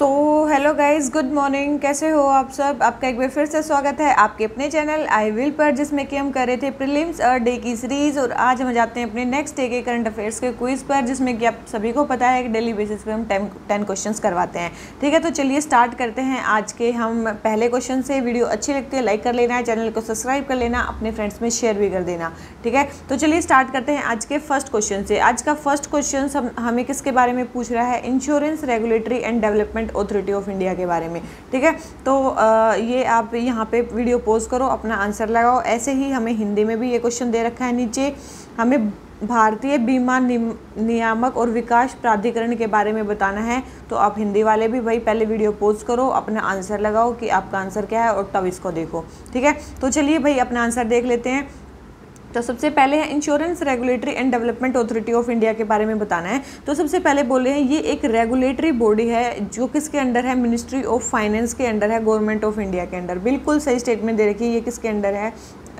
So hello guys good morning कैसे हो आप सब? आपका एक बार फिर से स्वागत है आपके अपने चैनल आई विल पर, जिसमें कि हम कर रहे थे प्रीलिम्स और डे की सीरीज़ और आज हम जाते हैं अपने नेक्स्ट डे के करंट अफेयर्स के क्विज़ पर, जिसमें कि आप सभी को पता है कि डेली बेसिस पे हम टेन टेन क्वेश्चन करवाते हैं। ठीक है तो चलिए स्टार्ट करते हैं आज के हम पहले क्वेश्चन से। वीडियो अच्छी लगती है लाइक कर लेना है चैनल को सब्सक्राइब कर लेना, अपने फ्रेंड्स में शेयर भी कर देना। ठीक है तो चलिए स्टार्ट करते हैं आज के फ़र्स्ट क्वेश्चन से। आज का फ़र्स्ट क्वेश्चन हमें किसके बारे में पूछ रहा है? Insurance regulatory and development development authority of India के बारे में ठीक है? तो आ, ये आप यहाँ पे वीडियो पोज करो अपना आंसर लगाओ। ऐसे ही हमें हिंदी में भी ये क्वेश्चन दे रखा है नीचे। हमें भारतीय बीमा नियामक और विकास प्राधिकरण के बारे में बताना है। तो आप हिंदी वाले भी भाई पहले वीडियो पोस्ट करो अपना आंसर लगाओ कि आपका आंसर क्या है और तब इसको देखो ठीक है? तो चलिए भाई अपना आंसर देख लेते हैं। तो सबसे पहले है insurance regulatory and development authority of India के बारे में बताना है। तो सबसे पहले बोल हैं, ये एक रेगुलेटरी बॉडी है, जो किसके अंडर है? मिनिस्ट्री ऑफ़ फाइनेंस के अंडर है गवर्नमेंट ऑफ़ इंडिया के अंडर। बिल्कुल सही स्टेटमेंट दे रखी है, ये किसके अंडर है?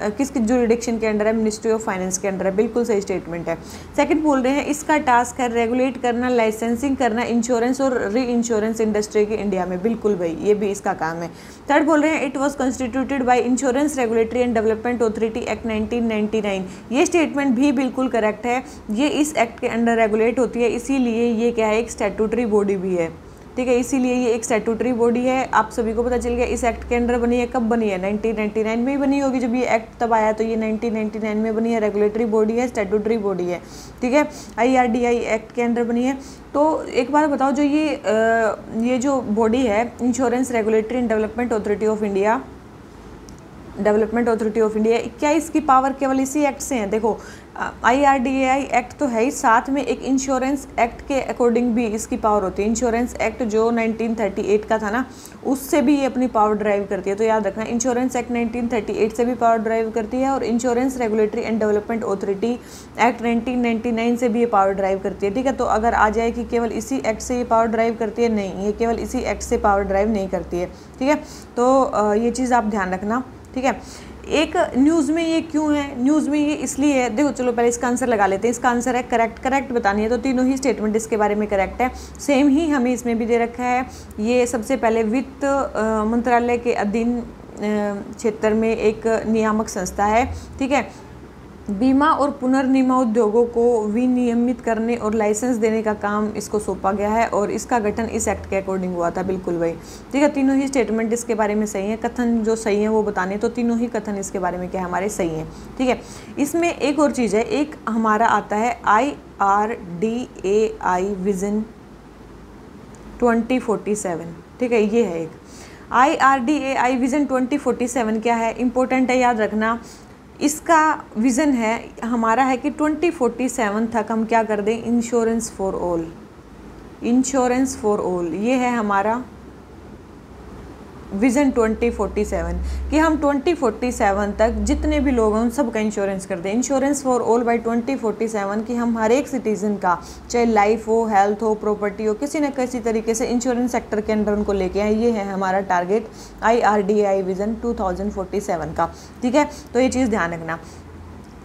किसके जुरिडिक्शन के अंडर है? मिनिस्ट्री ऑफ़ फाइनेंस के अंडर है। बिल्कुल सही स्टेटमेंट है। सेकंड बोल रहे हैं, इसका टास्क है रेगुलेट करना लाइसेंसिंग करना इंश्योरेंस और री इंश्योरेंस इंडस्ट्री की इंडिया में। बिल्कुल भाई, ये भी इसका काम है। थर्ड बोल रहे हैं it was constituted by insurance regulatory and development authority act nineteen ये स्टेटमेंट भी बिल्कुल करेक्ट है। ये इस एक्ट के अंडर रेगुलेट होती है, इसीलिए ये क्या है, एक स्टेटूटरी बॉडी भी है। ठीक है इसीलिए ये एक स्टेटूटरी बॉडी है। आप सभी को पता चल गया इस एक्ट के अंडर बनी है कब बनी है? 1999 में ही बनी होगी। जब ये एक्ट तब आया तो ये 1999 में बनी है। रेगुलेटरी बॉडी है स्टेटूटरी बॉडी है। ठीक है आईआरडीआई एक्ट के अंडर बनी है। तो एक बार बताओ जो ये आ, ये जो बॉडी है insurance regulatory and development authority of India development authority of India क्या इसकी पावर केवल इसी एक्ट से है? देखो आईआरडीएआई एक्ट तो है ही, साथ में एक इंश्योरेंस एक्ट के अकॉर्डिंग भी इसकी पावर होती है। इंश्योरेंस एक्ट जो 1938 का था ना, उससे भी ये अपनी पावर ड्राइव करती है। तो याद रखना इंश्योरेंस एक्ट 1938 से भी पावर ड्राइव करती है और insurance regulatory and development authority act 1999 से भी ये पावर ड्राइव करती है। ठीक है तो अगर आ जाए कि केवल इसी एक्ट से ये पावर ड्राइव करती है, नहीं, ये केवल इसी एक्ट से पावर ड्राइव नहीं करती है। ठीक है तो ये चीज़ आप ध्यान रखना। ठीक है एक न्यूज़ में ये क्यों है? न्यूज़ में ये इसलिए है, देखो चलो पहले इसका आंसर लगा लेते हैं। इसका आंसर है करेक्ट करेक्ट बतानी है तो तीनों ही स्टेटमेंट इसके बारे में करेक्ट है। सेम ही हमें इसमें भी दे रखा है, ये सबसे पहले वित्त मंत्रालय के अधीन क्षेत्र में एक नियामक संस्था है, ठीक है? बीमा और पुनर्निमा उद्योगों को विनियमित करने और लाइसेंस देने का काम इसको सौंपा गया है और इसका गठन इस एक्ट के अकॉर्डिंग हुआ था। बिल्कुल वही। ठीक है, तीनों ही स्टेटमेंट इसके बारे में सही है। कथन जो सही है वो बताने तो तीनों ही कथन इसके बारे में क्या हमारे सही हैं। ठीक है, इसमें एक और चीज़ है, एक हमारा आता है I R D A I vision twenty forty seven ठीक है, ये है एक। I R D A I vision twenty forty seven क्या है? इंपॉर्टेंट है, याद रखना। इसका विज़न है, हमारा है कि 2047 तक हम क्या कर दें? Insurance for all insurance for all ये है हमारा विज़न 2047 कि हम 2047 तक जितने भी लोग हैं, उन सब का इंश्योरेंस कर दें। इंश्योरेंस फॉर ऑल बाय 2047 कि हम हर एक सिटीज़न का, चाहे लाइफ हो हेल्थ हो प्रॉपर्टी हो, किसी न किसी तरीके से इंश्योरेंस सेक्टर के अंडर उनको लेके आए। ये है हमारा target I R D I vision two का। ठीक है? तो ये चीज़ ध्यान रखना।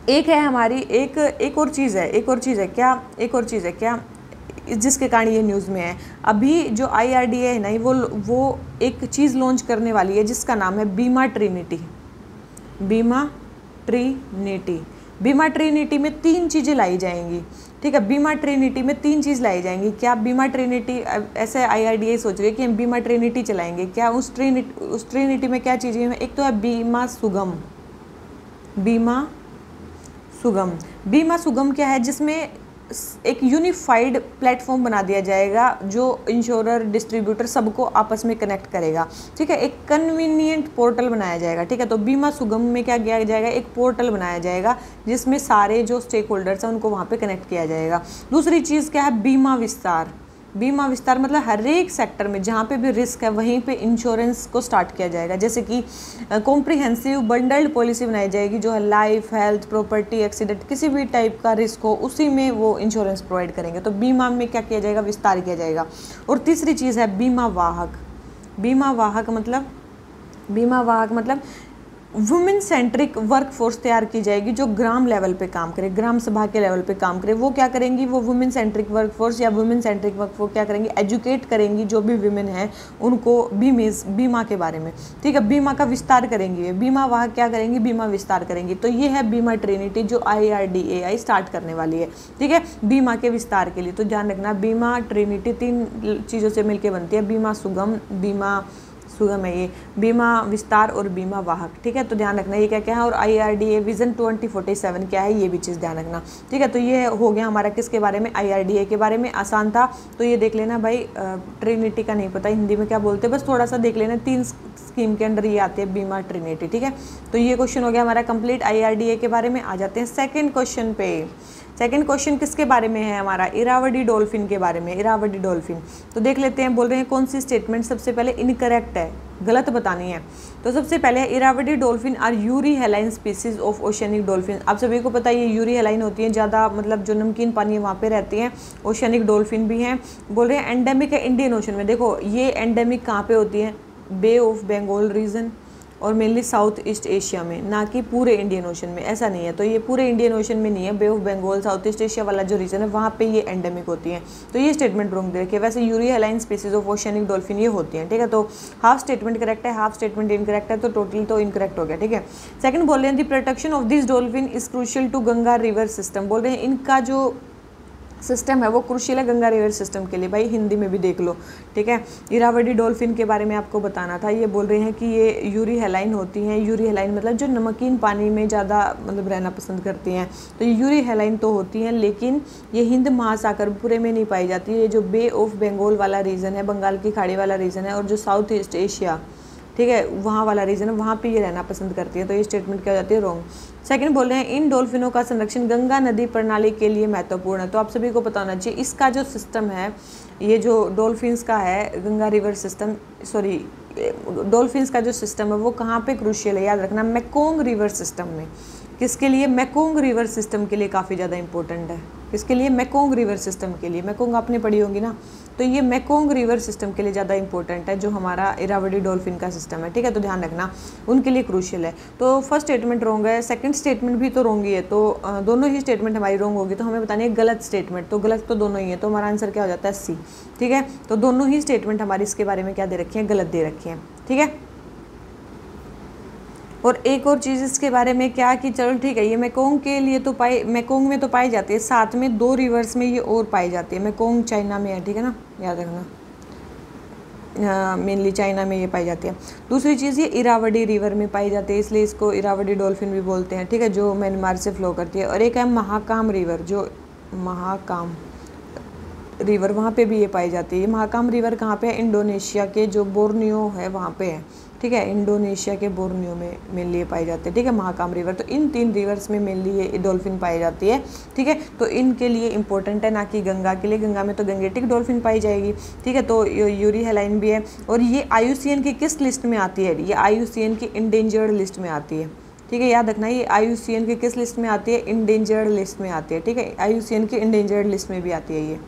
एक है हमारी, एक एक और चीज़ है, एक और चीज़ है, क्या, एक और चीज़ है, क्या? जिसके कारण ये न्यूज़ में है। अभी जो आई है ना वो वो एक चीज़ लॉन्च करने वाली है, जिसका नाम है बीमा ट्रिनिटी। बीमा ट्रिनिटी। बीमा ट्रिनिटी में तीन चीज़ें लाई जाएँगी। ठीक है, बीमा ट्रिनिटी में तीन चीज़ लाई जाएँगी। क्या बीमा ट्रिनिटी ऐसे आई आर डी ए सोच रही है कि हम बीमा ट्रिनिटी चलाएँगे? क्या उस ट्रिनिटी उस ट्रिनिटी में क्या चीज़ें हैं? एक तो है बीमा सुगम। बीमा सुगम। बीमा सुगम क्या है? जिसमें एक यूनिफाइड प्लेटफॉर्म बना दिया जाएगा जो इंश्योरर डिस्ट्रीब्यूटर सबको आपस में कनेक्ट करेगा। ठीक है? एक कन्वीनियंट पोर्टल बनाया जाएगा। ठीक है? तो बीमा सुगम में क्या किया जाएगा? एक पोर्टल बनाया जाएगा जिसमें सारे जो स्टेक होल्डर्स हैं उनको वहाँ पे कनेक्ट किया जाएगा। दूसरी चीज़ क्या है? बीमा विस्तार। बीमा विस्तार मतलब हर एक सेक्टर में जहाँ पे भी रिस्क है, वहीं पे इंश्योरेंस को स्टार्ट किया जाएगा। जैसे कि कॉम्प्रिहेंसिव बंडल्ड पॉलिसी बनाई जाएगी, जो है लाइफ हेल्थ प्रॉपर्टी एक्सीडेंट किसी भी टाइप का रिस्क हो, उसी में वो इंश्योरेंस प्रोवाइड करेंगे। तो बीमा में क्या किया जाएगा? विस्तार किया जाएगा। और तीसरी चीज़ है बीमा वाहक। बीमा वाहक मतलब बीमा वाहक मतलब वुमेन सेंट्रिक वर्क फोर्स तैयार की जाएगी जो ग्राम लेवल पे काम करे, ग्राम सभा के लेवल पे काम करे। वो क्या करेंगी? वो वुमेन सेंट्रिक वर्क फोर्स या वुमेन सेंट्रिक वर्क फोर्स क्या करेंगी? एजुकेट करेंगी जो भी वुमेन हैं, उनको बीमे बीमा के बारे में। ठीक है, बीमा का विस्तार करेंगी बीमा वहाँ क्या करेंगी? बीमा विस्तार करेंगी। तो ये है बीमा ट्रिनिटी जो आई स्टार्ट करने वाली है। ठीक है, बीमा के विस्तार के लिए। तो ध्यान रखना, बीमा ट्रिनिटी तीन चीज़ों से मिलकर बनती है। बीमा सुगम, बीमा सुगम है ये बीमा विस्तार और बीमा वाहक, ठीक है? तो ध्यान रखना ये क्या क्या है और I R D A vision twenty forty seven क्या है, ये भी चीज़ ध्यान रखना, ठीक है? तो ये हो गया हमारा किसके बारे में? आई आर डी ए के बारे में। आसान था तो ये देख लेना भाई ट्रिनिटी का नहीं पता, हिंदी में क्या बोलते बस थोड़ा सा देख लेना, तीन स्कीम के अंडर ये आते हैं, बीमा ट्रिनिटी ठीक है? तो ये क्वेश्चन हो गया हमारा complete I R D A के बारे में, आ जाते हैं सेकेंड क्वेश्चन पे। सेकंड क्वेश्चन किसके बारे में है हमारा? इरावडी डॉल्फिन के बारे में, इरावडी डॉल्फिन। तो देख लेते हैं, बोल रहे हैं कौन सी स्टेटमेंट सबसे पहले इनकरेक्ट है? गलत बतानी है। तो सबसे पहले Irrawaddy dolphin are euryhaline species of oceanic dolphin आप सभी को पता है, ये यूरी हेलाइन होती है, ज़्यादा मतलब जो नमकीन पानी है वहाँ पे रहती हैं ओशनिक डॉल्फिन भी हैं। बोल रहे हैं एंडेमिक है इंडियन ओशन में। देखो, ये एंडेमिक कहाँ पे होती है? बे ऑफ़ बंगाल रीजन और मेनली साउथ ईस्ट एशिया में, ना कि पूरे इंडियन ओशन में, ऐसा नहीं है। तो ये पूरे इंडियन ओशन में नहीं है Bay of Bengal South East Asia वाला जो रीजन है, वहाँ पे ये एंडेमिक होती है। तो ये स्टेटमेंट रोंग दे रखिए वैसे euryhaline species of oceanic dolphin ये होती हैं, ठीक है? तो हाफ़ स्टेटमेंट करेक्ट है हाफ़ स्टेटमेंट इनकरेक्ट है तो टोटली तो इनकरेक्ट हो गया, ठीक है? सेकंड बोल रहे हैं the protection of this dolphin is crucial to Ganga river system बोल रहे हैं, इनका जो सिस्टम है, वो क्रुशियल है गंगा रिवर सिस्टम के लिए। भाई, हिंदी में भी देख लो, ठीक है? इरावडी डॉल्फिन के बारे में आपको बताना था। ये बोल रहे हैं कि ये यूरी हेलाइन होती हैं। यूरी हेलाइन मतलब जो नमकीन पानी में ज़्यादा मतलब रहना पसंद करती हैं। तो यूरी हेलाइन तो होती हैं, लेकिन ये हिंद महासागर पूरे में नहीं पाई जाती। ये जो बे ऑफ़ बंगाल वाला रीजन है, बंगाल की खाड़ी वाला रीजन है, और जो साउथ ईस्ट एशिया ठीक है? वहाँ वाला रीजन है, वहाँ पे ये रहना पसंद करती है। तो ये स्टेटमेंट क्या हो जाती है? रॉन्ग सेकंड बोल रहे हैं, इन डॉल्फिनों का संरक्षण गंगा नदी प्रणाली के लिए महत्वपूर्ण है। तो आप सभी को पता होना चाहिए, इसका जो सिस्टम है, ये जो डॉल्फिन्स का है, Ganga river system sorry dolphins का जो सिस्टम है, वो कहाँ पे क्रूशियल है? याद रखना, मैकोंग रिवर सिस्टम में। किसके लिए? मैकोंग रिवर सिस्टम के लिए काफ़ी ज़्यादा इंपॉर्टेंट है। किसके लिए? मैकोंग रिवर सिस्टम के लिए। मैकोंग आपने पढ़ी होगी ना? तो ये मैकोंग रिवर सिस्टम के लिए ज़्यादा इंपॉर्टेंट है, जो हमारा इरावडी डॉल्फिन का सिस्टम है, ठीक है? तो ध्यान रखना, उनके लिए क्रूशियल है। तो फ़र्स्ट स्टेटमेंट रोंग है सेकंड स्टेटमेंट भी तो रोंग ही है तो दोनों ही स्टेटमेंट हमारी रोंग होगी तो हमें बतानी है गलत स्टेटमेंट तो गलत तो दोनों ही है तो हमारा आंसर क्या हो जाता है सी ठीक है? तो दोनों ही स्टेटमेंट हमारी इसके बारे में क्या दे रखी है? गलत दे रखी है, ठीक है? और एक और चीज़ इसके बारे में क्या कि चलो ठीक है, ये मैकोंग के लिए तो पाई, मैकोंग में तो पाई जाती है, साथ में दो रिवर्स में ये और पाई जाती है। मैकोंग चाइना में है, ठीक है ना? याद रखना। मेनली चाइना में ये पाई जाती है। दूसरी चीज़ ये इरावडी रिवर में पाई जाती है, इसलिए इसको इरावडी डॉल्फिन भी बोलते हैं, ठीक है, जो म्यांमार से फ्लो करती है। और एक है महाकाम रिवर, जो महाकाम रिवर, वहाँ पे भी ये पाई जाती है। महाकाम रिवर कहाँ पे है? इंडोनेशिया के जो बोर्नियो है, वहाँ पे है। ठीक है, इंडोनेशिया के बोर्नियो में मेनली ये पाई जाते हैं, ठीक है, महाकाम रिवर। तो इन तीन रिवर्स में मेनली ये डॉल्फिन पाई जाती है, ठीक है। तो इनके लिए इंपॉर्टेंट है ना कि गंगा के लिए, गंगा में तो गंगेटिक डॉल्फिन पाई जाएगी, ठीक है। तो यूरी हेलाइन भी है और ये आयुसीएन की किस लिस्ट में आती है? ये आयुसीएन की इंडेंजर्ड लिस्ट में आती है, ठीक है। याद रखना, ये आयुसीएन की किस लिस्ट में आती है? इंडेंजर्ड लिस्ट में आती है, ठीक है। आयुसीएन की इंडेंजर्ड लिस्ट में भी आती है ये।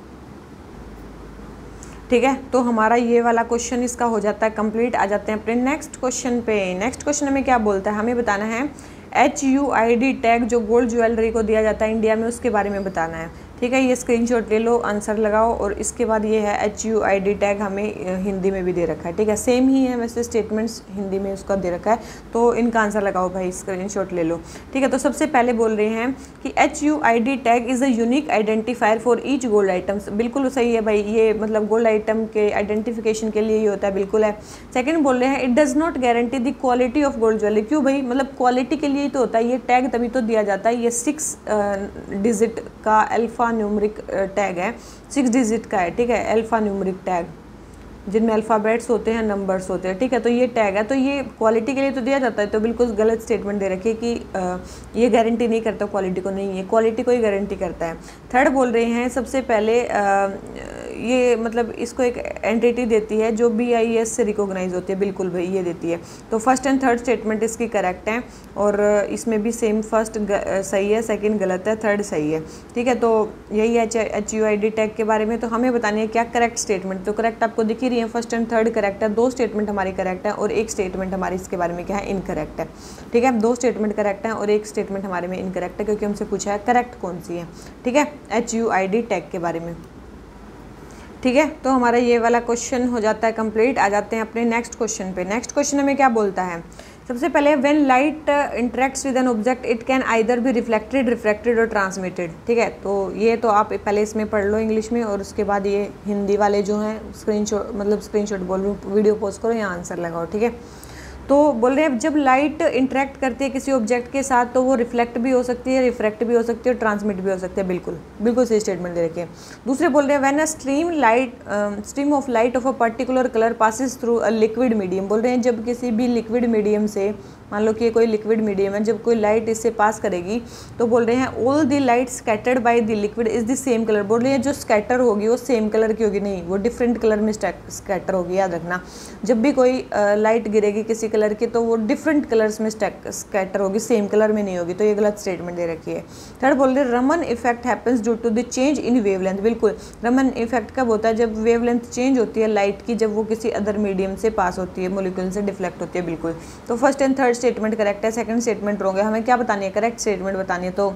ठीक है? तो हमारा ये वाला क्वेश्चन इसका हो जाता है कंप्लीट आ जाते हैं अपने नेक्स्ट क्वेश्चन पे। नेक्स्ट क्वेश्चन हमें क्या बोलता है? हमें बताना है। H U I D tag जो गोल्ड ज्वेलरी को दिया जाता है इंडिया में, उसके बारे में बताना है। ठीक है, ये स्क्रीनशॉट ले लो आंसर लगाओ और इसके बाद ये है H U I D tag हमें हिंदी में भी दे रखा है। ठीक है सेम ही है वैसे स्टेटमेंट्स हिंदी में उसका दे रखा है तो इनका आंसर लगाओ भाई स्क्रीनशॉट ले लो। ठीक है तो सबसे पहले बोल रहे हैं कि H U I D tag is a unique identifier for each gold items बिल्कुल सही है भाई, ये मतलब गोल्ड आइटम के आइडेंटिफिकेशन के लिए ही होता है, बिल्कुल है। सेकेंड बोल रहे हैं it does not guarantee the quality of gold jewellery क्यों भाई? मतलब क्वालिटी के लिए ही तो होता है, ये टैग तभी तो दिया जाता है, ये सिक्स डिजिट का अल्फ़ा अल्फ़ा न्यूमरिक टैग है। सिक्स डिजिट का है ठीक है? अल्फ़ा न्यूमरिक टैग जिनमें अल्फ़ाबेट्स होते हैं नंबर्स होते हैं ठीक है? तो ये टैग है। तो ये क्वालिटी के लिए तो दिया जाता है। तो बिल्कुल गलत स्टेटमेंट दे रखिए कि आ, ये गारंटी नहीं करता क्वालिटी को नहीं। है क्वालिटी को ही गारंटी करता है। थर्ड बोल रहे हैं सबसे पहले आ, ये मतलब इसको एक एंटिटी देती है जो बी आई एस से रिकोगनाइज होती है। बिल्कुल भाई, ये देती है। तो फ़र्स्ट एंड थर्ड स्टेटमेंट इसकी करेक्ट है और इसमें भी सेम फ़र्स्ट सही है सेकंड गलत है थर्ड सही है। ठीक है तो यही है H U I D tag के बारे में। तो हमें बतानी है क्या करेक्ट स्टेटमेंट तो करेक्ट आपको दिख ही रही है फ़र्स्ट एंड थर्ड करेक्ट है, दो स्टेटमेंट हमारी करेक्ट है और एक स्टेटमेंट हमारी इसके बारे में क्या है इनकरेक्ट है। ठीक है, दो स्टेटमेंट करेक्ट है और एक स्टेटमेंट हमारे में इनकरेक्ट है, क्योंकि हमसे पूछा है करेक्ट कौन सी है। ठीक है H U I D tag के बारे में। ठीक है? तो हमारा ये वाला क्वेश्चन हो जाता है कंप्लीट आ जाते हैं अपने नेक्स्ट क्वेश्चन पे। नेक्स्ट क्वेश्चन हमें क्या बोलता है? सबसे पहले when light interacts with an object it can either be reflected reflected और ट्रांसमिटेड ठीक है? तो ये तो आप पहले इसमें पढ़ लो इंग्लिश में और उसके बाद ये हिंदी वाले जो हैं स्क्रीनशॉट मतलब स्क्रीनशॉट बोल वीडियो पोस्ट करो या आंसर लगाओ। ठीक है? तो बोल रहे हैं, जब लाइट इंटरेक्ट करती है किसी ऑब्जेक्ट के साथ तो वो रिफ्लेक्ट भी हो सकती है रिफ्रैक्ट भी हो सकती है ट्रांसमिट भी हो सकती है, बिल्कुल। बिल्कुल सही स्टेटमेंट दे रखे दूसरे बोल रहे हैं when a stream light stream of light of a particular colour passes through a liquid medium बोल रहे हैं, जब किसी भी लिक्विड मीडियम से मान लो कि ये कोई लिक्विड मीडियम है, जब कोई लाइट इससे पास करेगी तो बोल रहे हैं all the light scattered by the liquid is the same colour बोल रहे हैं, जो स्कैटर होगी, वो सेम कलर की होगी, नहीं, वो डिफरेंट कलर में स्कैटर होगी, याद रखना। जब भी कोई लाइट गिरेगी किसी कलर की तो वो डिफरेंट कलर्स में स्कैटर होगी सेम कलर में नहीं होगी। तो ये गलत स्टेटमेंट दे रखी है। थर्ड बोल रहे Raman effect happens due to the change in wavelength बिल्कुल रमन इफ़ेक्ट कब होता है? जब वेवलेंथ चेंज होती है लाइट की, जब वो किसी अदर मीडियम से पास होती है मोलिक्यूल से डिफ्लेक्ट होती है, बिल्कुल। तो first and third statement correct है सेकंड स्टेटमेंट रॉन्ग है। हमें क्या बतानी है? करेक्ट स्टेटमेंट बतानी है। तो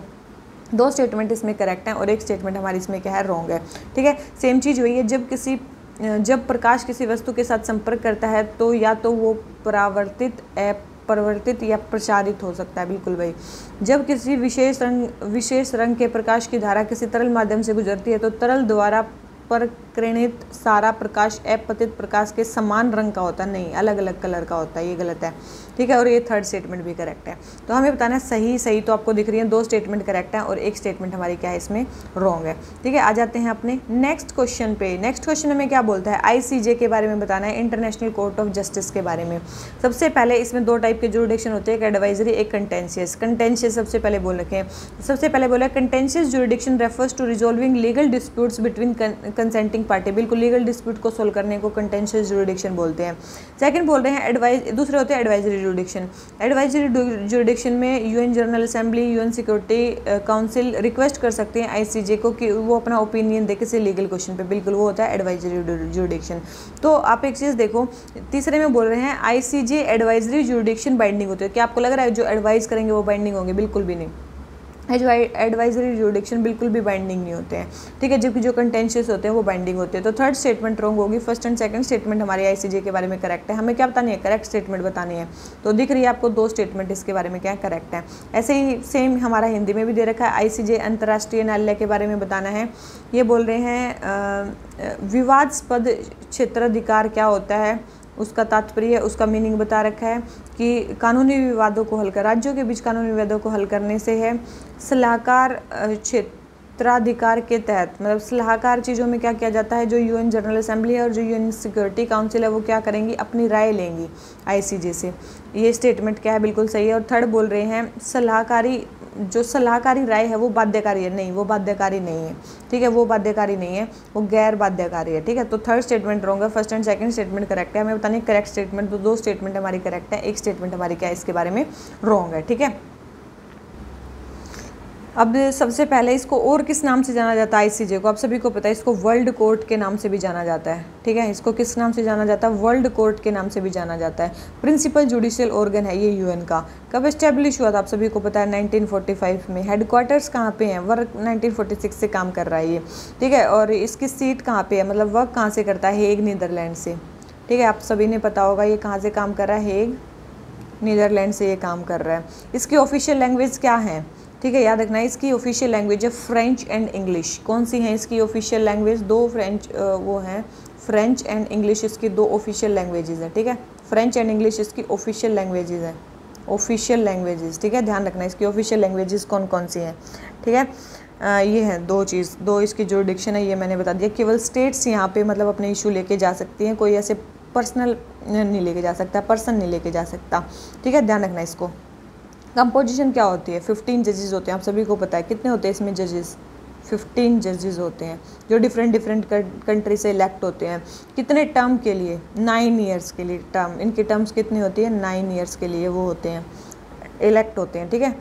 दो स्टेटमेंट इसमें करेक्ट हैं और एक स्टेटमेंट हमारी इसमें क्या है? रॉन्ग है। ठीक है? सेम चीज़ वही है, जब किसी, जब प्रकाश किसी वस्तु के साथ संपर्क करता है तो या तो वो परावर्तित परिवर्तित या प्रसारित हो सकता है। बिल्कुल भाई जब किसी विशेष रंग विशेष रंग के प्रकाश की धारा किसी तरल माध्यम से गुजरती है तो तरल द्वारा परिकृणित सारा प्रकाश अपतित प्रकाश के समान रंग का होता है। नहीं अलग अलग कलर का होता है, ये गलत है। ठीक है, और ये थर्ड स्टेटमेंट भी करेक्ट है। तो हमें बताना है सही सही तो आपको दिख रही है, दो स्टेटमेंट करेक्ट है और एक स्टेटमेंट हमारी क्या है इसमें रॉन्ग है। ठीक है, आ जाते हैं अपने नेक्स्ट क्वेश्चन पे। नेक्स्ट क्वेश्चन हमें क्या बोलता है? आईसीजे के बारे में बताना है इंटरनेशनल कोर्ट ऑफ़ जस्टिस के बारे में। सबसे पहले इसमें दो टाइप के जुडिक्शन होते हैं, एक एडवाइजरी एक कंटेंशियस कंटेंशियस सबसे पहले बोल रखे सबसे पहले बोला contentious jurisdiction refers to resolving legal disputes between consenting party बिल्कुल लीगल डिस्प्यूट को सोल्व करने को कंटेंशियस जुडिक्शन बोलते हैं। सेकंड बोल रहे हैं एडवाइज दूसरे होते हैं एडवाइजरी जुडिक्शन एडवाइजरी जुडिक्शन में UN general assembly UN security council request कर सकते हैं आईसीजे को कि वो अपना ओपिनियन दे किसी लीगल क्वेश्चन पे। बिल्कुल वो होता है एडवाइजरी जुडिक्शन तो आप एक चीज़ देखो, तीसरे में बोल रहे हैं आईसीजे एडवाइजरी जुडिक्शन बाइंडिंग होती है। क्या आपको लग रहा है जो एडवाइज़ करेंगे वो बाइंडिंग होंगे? बिल्कुल भी नहीं। एडवाइजरी जुडिक्शन बिल्कुल भी बाइंडिंग नहीं होते हैं। ठीक है, जबकि जो कंटेंशियस होते हैं, वो बाइंडिंग होते हैं। तो थर्ड स्टेटमेंट रॉन्ग होगी फ़र्स्ट एंड सेकंड स्टेटमेंट हमारी आईसीजे के बारे में करेक्ट है। हमें क्या बतानी है? करेक्ट स्टेटमेंट बतानी है। तो दिख रही है आपको दो स्टेटमेंट इसके बारे में क्या करेक्ट है। ऐसे ही सेम हमारा हिंदी में भी दे रखा है। आई अंतर्राष्ट्रीय न्यायालय के बारे में बताना है। ये बोल रहे हैं विवादस्पद क्षेत्राधिकार क्या होता है? उसका तात्पर्य, उसका मीनिंग बता रखा है कि कानूनी विवादों को हल कर, राज्यों के बीच कानूनी विवादों को हल करने से है सलाहकार क्षेत्राधिकार के तहत मतलब सलाहकार चीज़ों में क्या किया जाता है? जो यूएन जनरल असेंबली है और जो यूएन सिक्योरिटी काउंसिल है, वो क्या करेंगी? अपनी राय लेंगी आईसीजे से। ये स्टेटमेंट क्या है? बिल्कुल सही है और थर्ड बोल रहे हैं, सलाहकारी जो सलाहकारी राय है वो बाध्यकारी है। नहीं, वो बाध्यकारी नहीं है। ठीक है, वो बाध्यकारी नहीं है, वो गैर बाध्यकारी है। ठीक है तो थर्ड स्टेटमेंट रॉन्ग है first and second statement correct है। हमें बताने करेक्ट स्टेटमेंट तो दो स्टेटमेंट हमारी करेक्ट है, एक स्टेटमेंट हमारी क्या है, इसके बारे में रॉन्ग है। ठीक है? अब सबसे पहले इसको और किस नाम से जाना जाता है आईसीजे को? आप सभी को पता है, इसको वर्ल्ड कोर्ट के नाम से भी जाना जाता है, ठीक है? इसको किस नाम से जाना जाता है? वर्ल्ड कोर्ट के नाम से भी जाना जाता है। प्रिंसिपल जुडिशियल ऑर्गन है ये यूएन का। कब इस्टेब्लिश हुआ था? आप सभी को पता है 1945 में। हेडक्वार्टर्स कहाँ पे हैं? वर्क 1946 से काम कर रहा है ये, ठीक है? और इसकी सीट कहाँ पे है? मतलब वर्क कहाँ से करता है? हेग, नीदरलैंड से, ठीक है? आप सभी ने पता होगा ये कहाँ से काम कर रहा है? हेग, नीदरलैंड से ये काम कर रहा है। इसकी ऑफिशियल लैंग्वेज क्या है? ठीक है याद रखना इसकी ऑफिशियल लैंग्वेज है फ्रेंच एंड इंग्लिश कौन सी है इसकी ऑफिशियल लैंग्वेज दो फ्रेंच वो हैं। फ्रेंच एंड इंग्लिश इसकी दो ऑफिशियल लैंग्वेजेस हैं ठीक है? फ्रेंच एंड इंग्लिश इसकी ऑफिशियल लैंग्वेजेस हैं। ऑफिशियल लैंग्वेजेस ठीक है? ध्यान रखना इसकी ऑफिशियल लैंग्वेजेस कौन कौन सी हैं ठीक है? आ, ये हैं दो चीज़ दो इसकी जो डिक्शन है ये मैंने बता दिया। केवल स्टेट्स यहाँ पे मतलब अपने इशू लेके जा सकती हैं कोई ऐसे पर्सनल नहीं लेके जा सकता पर्सन नहीं लेके जा सकता ठीक है? ध्यान रखना इसको। कंपोजिशन क्या होती है? फिफ्टीन जजेस होते हैं। आप सभी को पता है। कितने होते हैं इसमें जजेस फिफ्टीन जजेस होते हैं, जो डिफरेंट डिफरेंट कंट्री से इलेक्ट होते हैं। कितने टर्म के लिए? नाइन ईयर्स के लिए टर्म इनकी टर्म्स कितनी होती है? नाइन ईयर्स के लिए वो होते हैं। इलेक्ट होते हैं, ठीक है?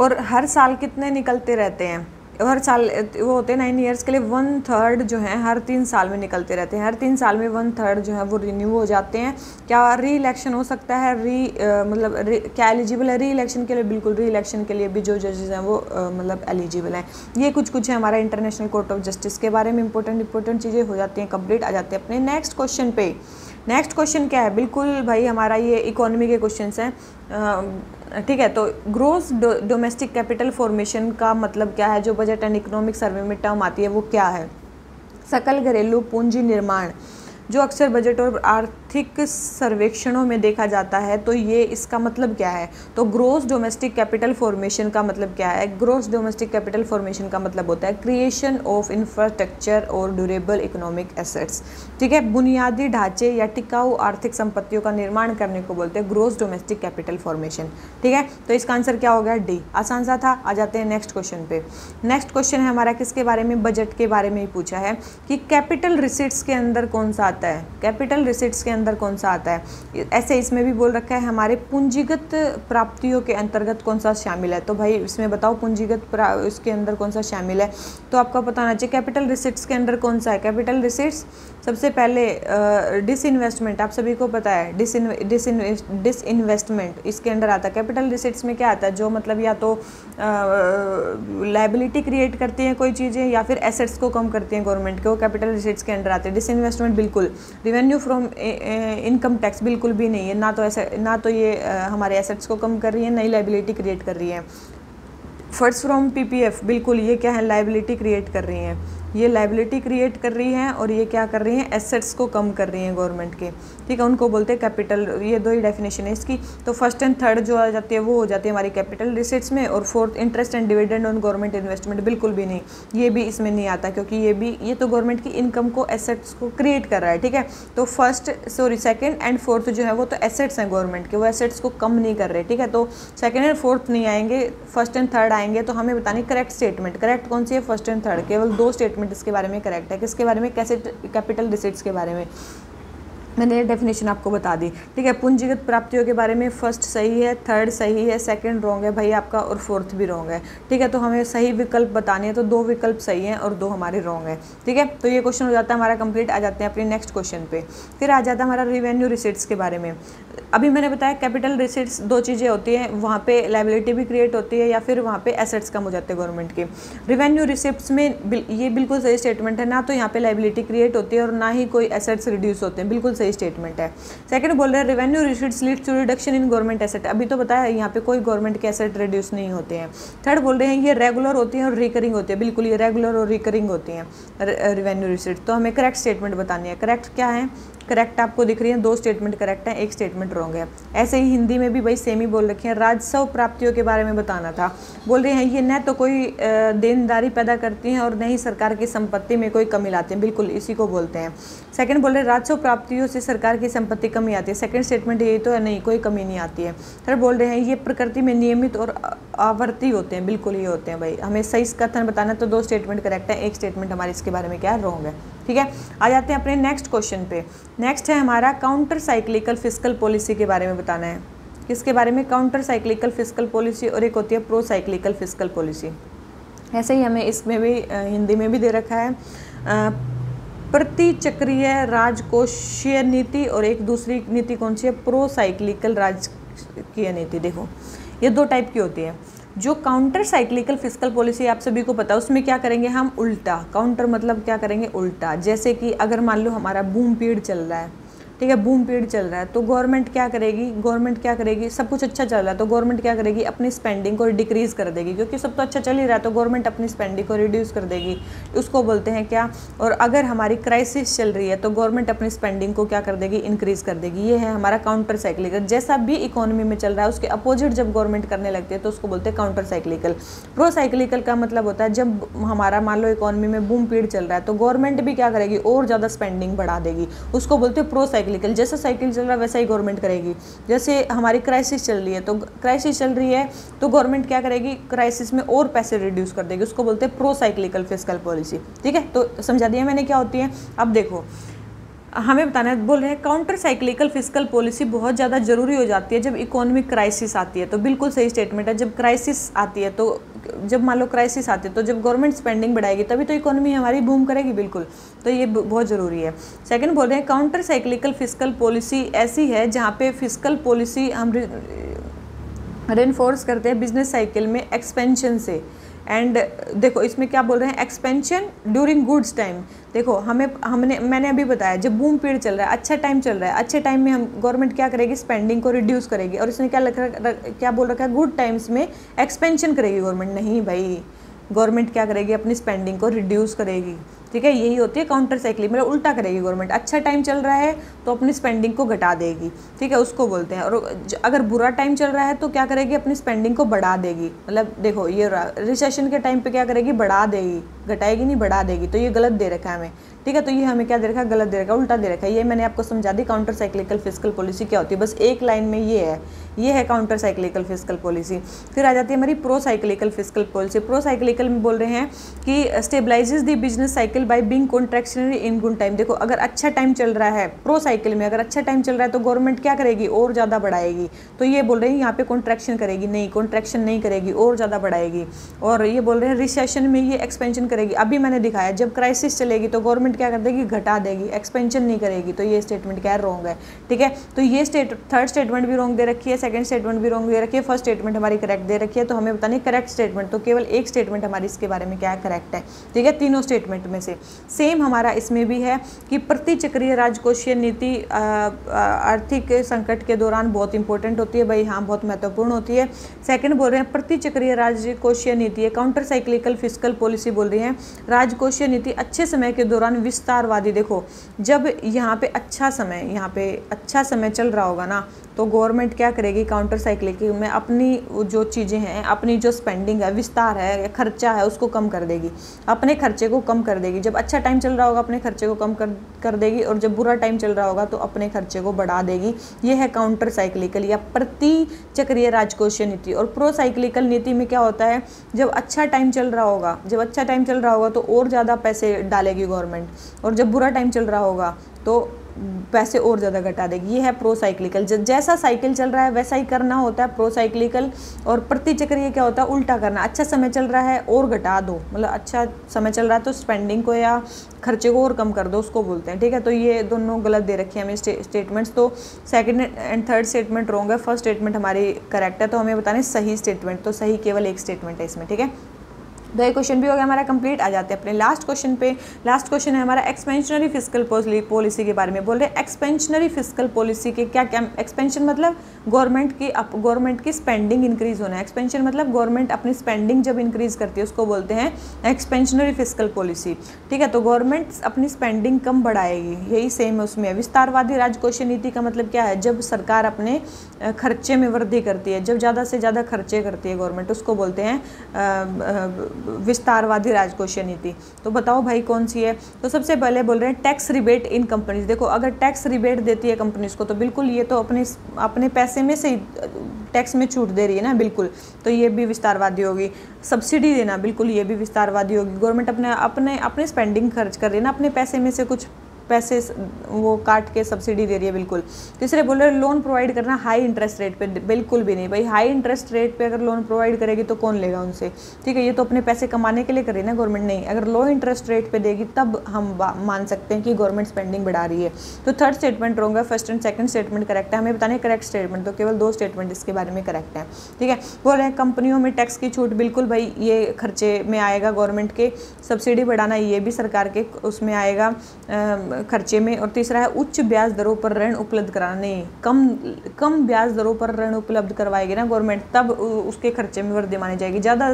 और हर साल कितने निकलते रहते हैं? हर साल वो होते हैं नाइन ईयर्स के लिए वन थर्ड जो है हर तीन साल में निकलते रहते हैं। हर तीन साल में वन थर्ड जो है वो रिन्यू हो जाते हैं। क्या री इलेक्शन हो सकता है? री आ, मतलब री, क्या एलिजिबल है? री इलेक्शन के लिए बिल्कुल री इलेक्शन के लिए भी जो जजेज़ हैं वो आ, मतलब एलिजिबल हैं। ये कुछ कुछ है हमारा इंटरनेशनल कोर्ट ऑफ़ जस्टिस के बारे में। इंपॉर्टेंट इंपॉर्टेंट चीज़ें हो जाती हैं कंप्लीट आ जाते हैं अपने। नेक्स्ट क्वेश्चन पे। नेक्स्ट क्वेश्चन क्या है? बिल्कुल भाई हमारा ये इकोनॉमी के क्वेश्चन हैं। ठीक है तो ग्रोस डोमेस्टिक कैपिटल फॉर्मेशन का मतलब क्या है? जो बजट एंड इकोनॉमिक सर्वे में टर्म आती है, वो क्या है? सकल घरेलू पूंजी निर्माण। जो अक्सर बजट और आर्थिक सर्वेक्षणों में देखा जाता है तो ये इसका मतलब क्या है? तो ग्रोस डोमेस्टिक कैपिटल फॉर्मेशन का मतलब क्या है? ग्रोस डोमेस्टिक कैपिटल फॉर्मेशन का मतलब होता है क्रिएशन ऑफ़ इंफ्रास्ट्रक्चर और ड्यूरेबल इकोनॉमिक एसेट्स ठीक है? बुनियादी ढांचे या टिकाऊ आर्थिक संपत्तियों का निर्माण करने को बोलते हैं ग्रोस डोमेस्टिक कैपिटल फॉर्मेशन ठीक है? तो इसका आंसर क्या हो गया डी आसान सा था, आ जाते हैं नेक्स्ट क्वेश्चन पे. नेक्स्ट क्वेश्चन है हमारा किसके बारे में? बजट के बारे में ही पूछा है कि कैपिटल रिसिट्स के अंदर कौन सा आता है? कैपिटल रिसिट्स के अंदर कौन सा आता है? ऐसे इसमें भी बोल रखा है, हमारे पूंजीगत प्राप्तियों के अंतर्गत कौन सा शामिल है? तो भाई, इसमें बताओ पूंजीगत इसके अंदर कौन सा शामिल है? तो आपका पता होना चाहिए कैपिटल रिसिट्स के अंदर कौन सा है? कैपिटल रिसिट्स सबसे पहले डिस इन्वेस्टमेंट आप सभी को पता है डिस डिस डिस इन्वेस्टमेंट इसके अंडर आता है। कैपिटल रिसिट्स में क्या आता है? जो मतलब या तो लाइबिलिटी क्रिएट करती हैं कोई चीज़ें, या फिर एसेट्स को कम करती हैं गवर्नमेंट के, वो कैपिटल रिसिट्स के अंडर आते हैं। Disinvestment revenue from income tax बिल्कुल भी नहीं है। ना तो ऐसा, ना तो ये हमारे एसेट्स को कम कर रही है, नई लाइबिलिटी क्रिएट कर रही है। फंड्स फ्रॉम पीपीएफ बिल्कुल ये क्या है लाइबिलिटी क्रिएट कर रही हैं। ये लाइबिलिटी क्रिएट कर रही हैं और ये क्या कर रही हैं? एसेट्स को कम कर रही हैं गवर्नमेंट के। ठीक है, उनको बोलते हैं कैपिटल ये दो ही डेफिनेशन है इसकी। तो फ़र्स्ट एंड थर्ड जो आ जाती है, वो हो जाती है हमारी कैपिटल रिसेट्स में और fourth interest and dividend on government investment बिल्कुल भी नहीं। ये भी इसमें नहीं आता, क्योंकि ये भी, ये तो गवर्नमेंट की इनकम को एसेट्स को क्रिएट कर रहा है, ठीक है? तो first sorry second and fourth जो है, वो तो एसेट्स हैं गवर्नमेंट के, वो एसेट्स को कम नहीं कर रहे, ठीक है? तो सेकेंड एंड फोर्थ नहीं आएँगे फ़र्स्ट एंड थर्ड आएँगे तो हमें बतानी करेक्ट स्टेटमेंट करेक्ट कौन सी है? फ़र्स्ट एंड थर्ड केवल दो स्टेटमेंट इसके बारे में करेक्ट है किसके बारे में कैसे कैपिटल रिसिट्स के बारे में। मैंने डेफिनेशन आपको बता दी। ठीक है, पूंजीगत प्राप्तियों के बारे में फ़र्स्ट सही है थर्ड सही है सेकंड रॉन्ग है, भाई आपका और फोर्थ भी रॉन्ग है। ठीक है तो हमें सही विकल्प बताने हैं तो दो विकल्प सही हैं और दो हमारे रॉन्ग है। ठीक है तो ये क्वेश्चन हो जाता है हमारा कंप्लीट आ जाते हैं अपने नेक्स्ट क्वेश्चन पे। फिर आ जाता है हमारा रिवेन्यू रिसिट्स के बारे में। अभी मैंने बताया कैपिटल रिसिट्स दो चीज़ें होती हैं, वहाँ पे लाइबिलिटी भी क्रिएट होती है या फिर वहाँ पे एसेट्स कम हो जाते हैं गवर्नमेंट के। रिवेन्यू रिसिप्ट्स में ये बिल्कुल सही स्टेटमेंट है, ना तो यहाँ पे लाइबिलिटी क्रिएट होती है और ना ही कोई एसेट्स रिड्यूस होते हैं। बिल्कुल सही स्टेटमेंट है। सेकंड बोल रहे हैं revenue receipts lead to reduction in government asset अभी तो बताया यहाँ पे कोई गवर्नमेंट के एसेट रिड्यूस नहीं होते हैं। थर्ड बोल रहे हैं, ये रेगुलर होती हैं और रिकरिंग होती है। बिल्कुल, ये रेगुलर और रिकरिंग होती हैं रेवेन्यू रिसिट तो हमें करेक्ट स्टेटमेंट बतानी है। करेक्ट क्या है? करेक्ट आपको दिख रही है, दो स्टेटमेंट करेक्ट है, एक स्टेटमेंट रॉन्ग है। ऐसे ही हिंदी में भी भाई सेम ही बोल रखे हैं। राजस्व प्राप्तियों के बारे में बताना था। बोल रहे हैं, ये न तो कोई देनदारी पैदा करती हैं और न ही सरकार की संपत्ति में कोई कमी लाते हैं। बिल्कुल, इसी को बोलते हैं। सेकंड बोल रहे हैं, राजस्व प्राप्तियों से सरकार की संपत्ति कमी आती है। सेकंड स्टेटमेंट यही तो है, नहीं, कोई कमी नहीं आती है। थर्ड बोल रहे हैं, ये प्रकृति में नियमित और आवर्ती होते हैं। बिल्कुल, ये होते हैं भाई। हमें सही कथन बताना तो दो स्टेटमेंट करेक्ट है, एक स्टेटमेंट हमारे इसके बारे में क्या रॉन्ग है। ठीक है? आ जाते हैं अपने नेक्स्ट क्वेश्चन पे। नेक्स्ट है हमारा काउंटर साइक्लिकल फ़िज़िकल पॉलिसी के बारे में बताना है। किसके बारे में? काउंटर साइक्लिकल फ़िज़िकल पॉलिसी और एक होती है प्रो साइक्लिकल फ़िज़िकल पॉलिसी ऐसे ही हमें इसमें भी हिंदी में भी दे रखा है। प्रति चक्रीय राजकोषीय नीति और एक दूसरी नीति कौन सी है? प्रो साइक्लिकल राजकीय नीति। देखो, ये दो टाइप की होती है। जो काउंटर साइक्लिकल फ़िज़िकल पॉलिसी आप सभी को पता है, उसमें क्या करेंगे हम? उल्टा। काउंटर मतलब क्या करेंगे? उल्टा। जैसे कि अगर मान लो हमारा बूम पीरियड चल रहा है ठीक है, बूम पीड चल रहा है तो गवर्नमेंट क्या करेगी? गवर्नमेंट क्या करेगी? सब कुछ अच्छा चल रहा है तो गवर्नमेंट क्या करेगी? अपनी स्पेंडिंग को डिक्रीज़ कर देगी, क्योंकि सब तो अच्छा चल ही रहा है तो गवर्नमेंट अपनी स्पेंडिंग को रिड्यूस कर देगी। उसको बोलते हैं क्या? और अगर हमारी क्राइसिस चल रही है तो गवर्नमेंट अपनी स्पेंडिंग को क्या कर देगी? इंक्रीज़ कर देगी। ये है हमारा काउंटर साइक्लिकल जैसा भी इकोनॉमी में चल रहा है, उसके अपोजिट जब गवर्नमेंट करने लगती है तो उसको बोलते हैं काउंटर साइक्लिकल प्रो साइक्लिकल का मतलब होता है, जब हमारा मान लो इकोनॉमी में बूम पीड़ चल रहा है तो गवर्नमेंट भी क्या करेगी? और ज़्यादा स्पेंडिंग बढ़ा देगी। उसको बोलते हैं प्रो साइक्लिकल साइक्लिकल जैसा साइकिल चल रहा है वैसा ही गवर्नमेंट करेगी। जैसे हमारी क्राइसिस चल रही है तो क्राइसिस चल रही है तो गवर्नमेंट क्या करेगी? क्राइसिस में और पैसे रिड्यूस कर देगी। उसको बोलते हैं प्रो साइक्लिकल फ़िज़िकल पॉलिसी ठीक है? तो समझा दिया मैंने क्या होती है? अब देखो हमें बताना है, बोल रहे हैं काउंटर साइक्लिकल फ़िज़िकल पॉलिसी बहुत ज़्यादा ज़रूरी हो जाती है जब इकोनॉमिक क्राइसिस आती है। तो बिल्कुल सही स्टेटमेंट है, जब क्राइसिस आती है तो जब मान लो क्राइसिस आती है तो जब गवर्नमेंट स्पेंडिंग बढ़ाएगी तभी तो इकोनॉमी हमारी बूम करेगी बिल्कुल। तो ये बहुत ज़रूरी है। सेकंड बोल रहे हैं काउंटर साइक्लिकल फ़िज़िकल पॉलिसी ऐसी है जहाँ पे फ़िज़िकल पॉलिसी हम रेनफोर्स करते हैं बिज़नेस साइकिल में एक्सपेंशन से। एंड देखो, इसमें क्या बोल रहे हैं? एक्सपेंशन ड्यूरिंग गुड्स टाइम देखो, हमें, हमने, मैंने अभी बताया, जब बूम पीरियड चल रहा है अच्छा टाइम चल रहा है, अच्छे टाइम में हम गवर्नमेंट क्या करेगी? स्पेंडिंग को रिड्यूस करेगी। और इसने क्या लिख क्या बोल रखा है? गुड टाइम्स में एक्सपेंशन करेगी गवर्नमेंट नहीं भाई गवर्नमेंट क्या करेगी? अपनी स्पेंडिंग को रिड्यूस करेगी। ठीक है, यही होती है काउंटर साइकिलिंग मतलब उल्टा करेगी गवर्नमेंट अच्छा टाइम चल रहा है तो अपनी स्पेंडिंग को घटा देगी। ठीक है, उसको बोलते हैं। और अगर बुरा टाइम चल रहा है तो क्या करेगी? अपनी स्पेंडिंग को बढ़ा देगी। मतलब देखो, ये रिसेशन के टाइम पर क्या करेगी? बढ़ा देगी। घटाएगी नहीं, बढ़ा देगी। तो ये गलत दे रखा है हमें। ठीक है तो ये हमें क्या दे रखा है? गलत दे रखा है, उल्टा दे रखा है। ये मैंने आपको समझा दी काउंटर साइक्लिकल फ़िज़िकल पॉलिसी क्या होती है। बस एक लाइन में ये है ये है काउंटर साइक्लिकल फ़िज़िकल पॉलिसी फिर आ जाती है हमारी pro cyclical fiscal policy pro cyclical में बोल रहे हैं कि stabilises the business cycle by being contractionary in good time देखो, अगर अच्छा टाइम चल रहा है प्रो साइकिल में अगर अच्छा टाइम चल रहा है तो गवर्नमेंट क्या करेगी? और ज़्यादा बढ़ाएगी। तो ये बोल रहे हैं, यहाँ पे कॉन्ट्रैक्शन करेगी। नहीं कॉन्ट्रैक्शन नहीं करेगी, और ज़्यादा बढ़ाएगी। और ये बोल रहे हैं रिसेशन में ये एक्सपेंशन करेगी। अभी मैंने दिखाया, जब क्राइसिस चलेगी तो गवर्नमेंट क्या कर देगी घटा देगी एक्सपेंशन नहीं करेगी तो ये स्टेटमेंट क्या रॉन्ग है, ठीक है? तो ये स्टेट थर्ड स्टेटमेंट भी रॉन्ग दे रखी है सेकंड स्टेटमेंट भी रॉन्ग दे रखी है फ़र्स्ट स्टेटमेंट हमारी करेक्ट दे रखी है तो हमें बतानी करेक्ट स्टेटमेंट तो केवल एक स्टेटमेंट हमारी इसके बारे में क्या करेक्ट है, ठीक है? तीनों स्टेटमेंट में से। सेम हमारा इसमें भी है कि प्रति चक्रीय राजकोषीय नीति आर्थिक संकट के दौरान बहुत इंपॉर्टेंट होती है, भाई हाँ बहुत महत्वपूर्ण होती है। सेकंड बोल रहे हैं प्रति चक्रीय राजकोषीय नीति है काउंटर साइक्लिकल फ़िज़िकल पॉलिसी बोल रही है। राजकोषीय नीति अच्छे समय के दौरान विस्तारवादी। देखो, जब यहाँ पे अच्छा समय, यहाँ पे अच्छा समय चल रहा होगा ना तो गवर्नमेंट क्या करेगी? काउंटर साइक्लिक में अपनी जो चीज़ें हैं, अपनी जो स्पेंडिंग है, विस्तार है, खर्चा है, उसको कम कर देगी। अपने खर्चे को कम कर देगी। जब अच्छा टाइम चल रहा होगा, अपने खर्चे को कम कर कर देगी, और जब बुरा टाइम चल रहा होगा तो अपने खर्चे को बढ़ा देगी। ये है काउंटर साइक्लिकल या प्रति चक्रीय राजकोषीय नीति। और प्रो साइक्लिकल नीति में क्या होता है? जब अच्छा टाइम चल रहा होगा, जब अच्छा टाइम चल रहा होगा तो और ज़्यादा पैसे डालेगी गवर्नमेंट और जब बुरा टाइम चल रहा होगा तो पैसे और ज़्यादा घटा देगी। ये है प्रो साइक्लिकल जैसा साइकिल चल रहा है, वैसा ही करना होता है प्रो साइक्लिकल और प्रति चक्र ये क्या होता है? उल्टा करना। अच्छा समय चल रहा है, और घटा दो। मतलब अच्छा समय चल रहा है तो स्पेंडिंग को या खर्चे को और कम कर दो, उसको बोलते हैं। ठीक है? तो ये दोनों गलत दे रखे हैं हमें स्टेटमेंट्स तो second and third statement wrong है। फ़र्स्ट स्टेटमेंट हमारी करेक्ट है तो हमें बताने सही स्टेटमेंट तो सही केवल एक स्टेटमेंट है इसमें। ठीक है? तो ये क्वेश्चन भी हो गया हमारा कंप्लीट आ जाते हैं अपने लास्ट क्वेश्चन पे। लास्ट क्वेश्चन है हमारा एक्सपेंशनरी फ़िज़िकल पॉलिसी के बारे में। बोल रहे हैं एक्सपेंशनरी फ़िज़िकल पॉलिसी के क्या क्या एक्सपेंशन मतलब गवर्नमेंट की गवर्नमेंट की स्पेंडिंग इंक्रीज होना है। एक्सपेंशन मतलब गवर्नमेंट अपनी स्पेंडिंग जब इंक्रीज करती है, उसको बोलते हैं एक्सपेंशनरी फ़िज़िकल पॉलिसी ठीक है तो गवर्नमेंट अपनी स्पेंडिंग कम बढ़ाएगी। यही सेम है उसमें। विस्तारवादी राजकोषीय नीति का मतलब क्या है? जब सरकार अपने खर्चे में वृद्धि करती है, जब ज़्यादा से ज़्यादा खर्चे करती है गवर्नमेंट उसको बोलते हैं विस्तारवादी राजकोषीय नीति। तो बताओ भाई कौन सी है? तो सबसे पहले बोल रहे हैं टैक्स रिबेट इन कंपनीज़ देखो, अगर टैक्स रिबेट देती है कंपनीज़ को तो बिल्कुल ये तो अपने अपने पैसे में से टैक्स में छूट दे रही है ना, बिल्कुल। तो ये भी विस्तारवादी होगी। सब्सिडी देना, बिल्कुल ये भी विस्तारवादी होगी। गवर्नमेंट अपने अपने अपने स्पेंडिंग खर्च कर रही है ना, अपने पैसे में से कुछ। पैसे वो काट के सब्सिडी दे रही है बिल्कुल। तीसरे बोल रहे लोन प्रोवाइड करना हाई इंटरेस्ट रेट पे बिल्कुल भी नहीं। भाई हाई इंटरेस्ट रेट पे अगर लोन प्रोवाइड करेगी तो कौन लेगा उनसे? ठीक है, ये तो अपने पैसे कमाने के लिए कर ना गवर्नमेंट नहीं। अगर लो इंटरेस्ट रेट पे देगी तब हम मान सकते हैं कि गवर्नमेंट स्पेंडिंग बढ़ा रही है। तो थर्ड स्टेटमेंट रहूँगा first and second statement correct है। हमें बताने करेक्ट स्टेटमेंट तो केवल दो स्टेटमेंट इसके बारे में करेक्ट है। ठीक है, बोल रहे हैं कंपनियों में टैक्स की छूट बिल्कुल भाई ये खर्चे में आएगा गवर्नमेंट के। सब्सिडी बढ़ाना ये भी सरकार के, उसमें आएगा खर्चे में, और तीसरा है, उच्च ब्याज दरों पर ऋण उपलब्ध कराने। कम कम ब्याज दरों पर ऋण उपलब्ध करवाएगी ना गवर्नमेंट, तब उसके खर्चे में वृद्धि मानी जाएगी। ज़्यादा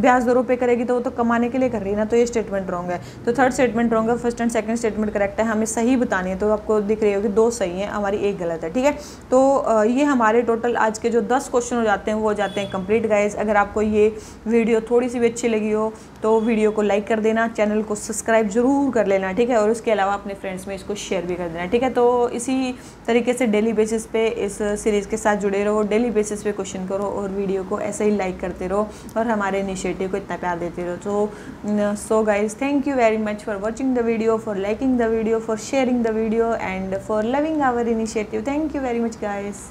ब्याज दरों पे करेगी तो वो तो कमाने के लिए कर रही है ना तो ये स्टेटमेंट रॉन्ग है। तो थर्ड स्टेटमेंट रॉन्ग है first and second statement correct है, हमें सही बतानी है तो आपको दिख रही होगी दो सही है, हमारी एक गलत है, ठीक है? तो ये हमारे टोटल आज के जो दस क्वेश्चन हो जाते हैं, वो हो जाते हैं कंप्लीट गाइज़ अगर आपको ये वीडियो थोड़ी सी भी अच्छी लगी हो तो वीडियो को लाइक कर देना चैनल को सब्सक्राइब ज़रूर कर लेना, ठीक है? और उसके अलावा अपने फ्रेंड्स में इसको शेयर भी कर देना, ठीक है? तो इसी तरीके से डेली बेसिस पे इस सीरीज़ के साथ जुड़े रहो डेली बेसिस पे क्वेश्चन करो और वीडियो को ऐसे ही लाइक करते रहो और हमारे इनिशिएटिव को इतना प्यार देते रहो। तो so guys thank you very much for watching the video for liking the video for sharing the video and for loving our initiative thank you very much guys